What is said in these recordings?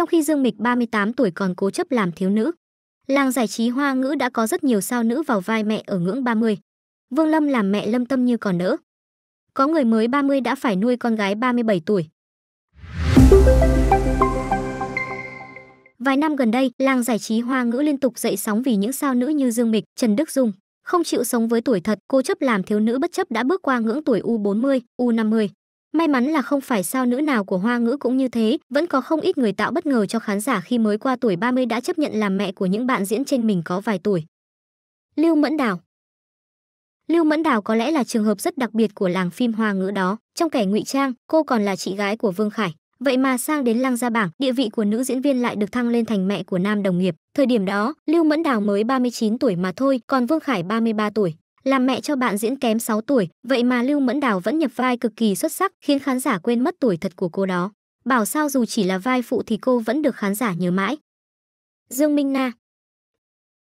trong khi Dương Mịch 38 tuổi còn cố chấp làm thiếu nữ. Làng giải trí Hoa ngữ đã có rất nhiều sao nữ vào vai mẹ ở ngưỡng 30. Vương Lâm làm mẹ Lâm Tâm Như còn đỡ. Có người mới 30 đã phải nuôi con gái 37 tuổi. Vài năm gần đây, làng giải trí Hoa ngữ liên tục dậy sóng vì những sao nữ như Dương Mịch, Trần Đức Dung, không chịu sống với tuổi thật, cô chấp làm thiếu nữ bất chấp đã bước qua ngưỡng tuổi U40, U50. May mắn là không phải sao nữ nào của Hoa ngữ cũng như thế, vẫn có không ít người tạo bất ngờ cho khán giả khi mới qua tuổi 30 đã chấp nhận làm mẹ của những bạn diễn trên mình có vài tuổi. Lưu Mẫn Đào Lưu Mẫn Đào có lẽ là trường hợp rất đặc biệt của làng phim Hoa ngữ đó. Trong kẻ ngụy trang, cô còn là chị gái của Vương Khải. Vậy mà sang đến Lăng Gia Bảng, địa vị của nữ diễn viên lại được thăng lên thành mẹ của nam đồng nghiệp. Thời điểm đó, Lưu Mẫn Đào mới 39 tuổi mà thôi, còn Vương Khải 33 tuổi. Làm mẹ cho bạn diễn kém 6 tuổi, vậy mà Lưu Mẫn Đào vẫn nhập vai cực kỳ xuất sắc, khiến khán giả quên mất tuổi thật của cô đó. Bảo sao dù chỉ là vai phụ thì cô vẫn được khán giả nhớ mãi. Dương Minh Na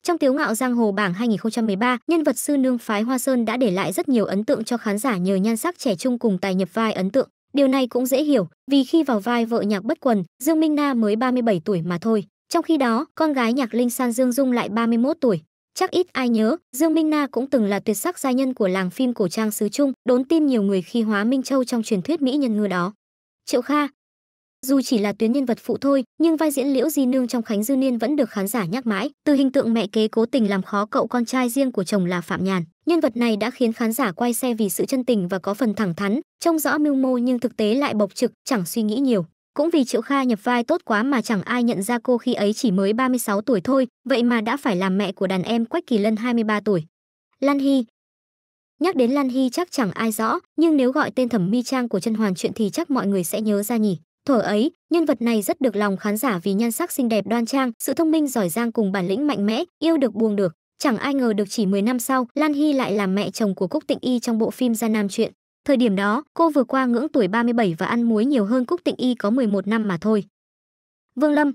trong Tiếu ngạo giang hồ bảng 2013, nhân vật sư nương phái Hoa Sơn đã để lại rất nhiều ấn tượng cho khán giả nhờ nhan sắc trẻ trung cùng tài nhập vai ấn tượng. Điều này cũng dễ hiểu, vì khi vào vai vợ nhạc bất quần, Dương Minh Na mới 37 tuổi mà thôi. Trong khi đó, con gái nhạc Linh San Dương Dung lại 31 tuổi. Chắc ít ai nhớ, Dương Minh Na cũng từng là tuyệt sắc gia nhân của làng phim cổ trang xứ Trung, đốn tim nhiều người khi hóa Minh Châu trong truyền thuyết mỹ nhân ngư đó. Triệu Kha, dù chỉ là tuyến nhân vật phụ thôi, nhưng vai diễn Liễu Di Nương trong Khánh Dư Niên vẫn được khán giả nhắc mãi. Từ hình tượng mẹ kế cố tình làm khó cậu con trai riêng của chồng là Phạm Nhàn, nhân vật này đã khiến khán giả quay xe vì sự chân tình và có phần thẳng thắn, trông rõ mưu mô nhưng thực tế lại bộc trực, chẳng suy nghĩ nhiều. Cũng vì Triệu Kha nhập vai tốt quá mà chẳng ai nhận ra cô khi ấy chỉ mới 36 tuổi thôi, vậy mà đã phải làm mẹ của đàn em Quách Kỳ Lân 23 tuổi. Lan Hy, Nhắc đến Lan Hy chắc chẳng ai rõ, nhưng nếu gọi tên Thẩm Mi Trang của chân hoàn chuyện thì chắc mọi người sẽ nhớ ra nhỉ. thổi ấy, nhân vật này rất được lòng khán giả vì nhan sắc xinh đẹp đoan trang, sự thông minh giỏi giang cùng bản lĩnh mạnh mẽ, yêu được buông được. Chẳng ai ngờ được chỉ 10 năm sau, Lan Hy lại làm mẹ chồng của Cúc Tịnh Y trong bộ phim Gia Nam chuyện. Thời điểm đó, cô vừa qua ngưỡng tuổi 37 và ăn muối nhiều hơn Cúc Tịnh Y có 11 năm mà thôi. Vương Lâm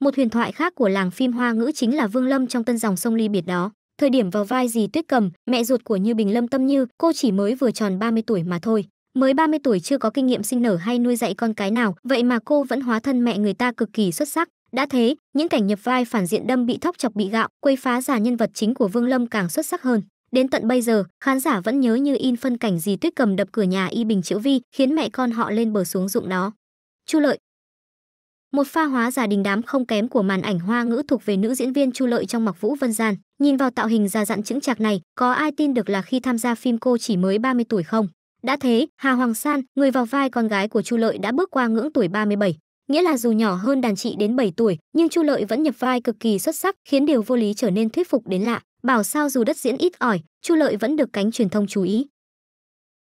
Một huyền thoại khác của làng phim Hoa ngữ chính là Vương Lâm trong tân dòng sông ly biệt đó. Thời điểm vào vai dì Tuyết Cầm, mẹ ruột của Như Bình Lâm Tâm Như, cô chỉ mới vừa tròn 30 tuổi mà thôi. Mới 30 tuổi chưa có kinh nghiệm sinh nở hay nuôi dạy con cái nào, vậy mà cô vẫn hóa thân mẹ người ta cực kỳ xuất sắc. Đã thế, những cảnh nhập vai phản diện đâm bị thóc chọc bị gạo, quấy phá giả nhân vật chính của Vương Lâm càng xuất sắc hơn. Đến tận bây giờ, khán giả vẫn nhớ như in phân cảnh gì Tuyết Cầm đập cửa nhà Y Bình Triệu Vi, khiến mẹ con họ lên bờ xuống dụng đó. Chu Lợi một pha hóa giả đình đám không kém của màn ảnh hoa ngữ thuộc về nữ diễn viên Chu Lợi trong Mặc Vũ Vân Gian. Nhìn vào tạo hình già dặn chững chạc này, có ai tin được là khi tham gia phim cô chỉ mới 30 tuổi không? Đã thế, Hà Hoàng San, người vào vai con gái của Chu Lợi đã bước qua ngưỡng tuổi 37, nghĩa là dù nhỏ hơn đàn chị đến 7 tuổi, nhưng Chu Lợi vẫn nhập vai cực kỳ xuất sắc, khiến điều vô lý trở nên thuyết phục đến lạ. Bảo sao dù đất diễn ít ỏi, Chu Lợi vẫn được cánh truyền thông chú ý.